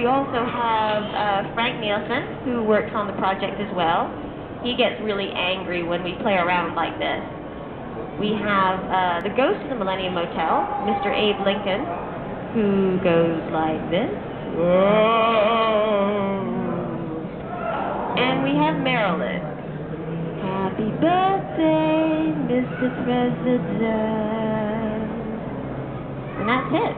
we also have uh, Frank Nielsen, who works on the project as well. He gets really angry when we play around like this. We have uh, the ghost of the Millennium Motel, Mr. Abe Lincoln, who goes like this. And we have Marilyn. Happy birthday, Mr. President. And that's it.